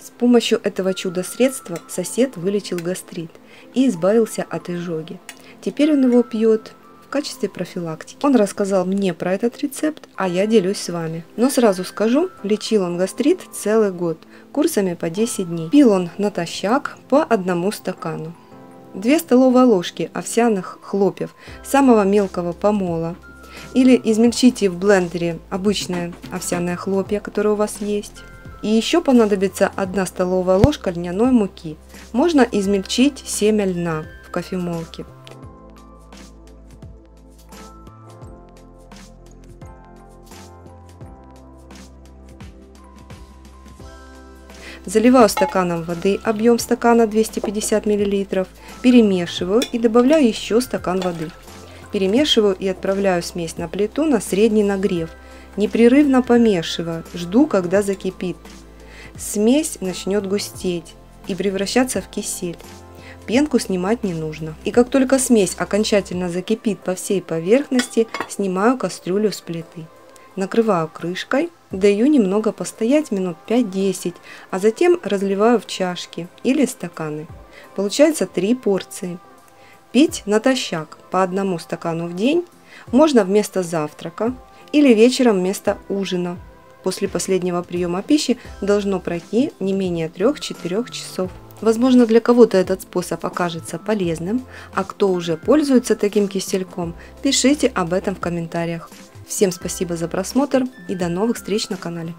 С помощью этого чудо-средства сосед вылечил гастрит и избавился от изжоги. Теперь он его пьет в качестве профилактики. Он рассказал мне про этот рецепт, а я делюсь с вами. Но сразу скажу, лечил он гастрит целый год, курсами по 10 дней. Пил он натощак по одному стакану. 2 столовые ложки овсяных хлопьев самого мелкого помола. Или измельчите в блендере обычное овсяное хлопья, которое у вас есть. И еще понадобится 1 столовая ложка льняной муки. Можно измельчить семя льна в кофемолке. Заливаю стаканом воды, объем стакана 250 мл, перемешиваю и добавляю еще стакан воды. Перемешиваю и отправляю смесь на плиту на средний нагрев, непрерывно помешивая, жду когда закипит. Смесь начнет густеть и превращаться в кисель. Пенку снимать не нужно. И как только смесь окончательно закипит по всей поверхности, снимаю кастрюлю с плиты. Накрываю крышкой, даю немного постоять минут 5-10, а затем разливаю в чашки или стаканы. Получается 3 порции. Пить натощак по одному стакану в день можно вместо завтрака или вечером вместо ужина. После последнего приема пищи должно пройти не менее 3-4 часов. Возможно, для кого-то этот способ окажется полезным, а кто уже пользуется таким кисельком, пишите об этом в комментариях. Всем спасибо за просмотр и до новых встреч на канале.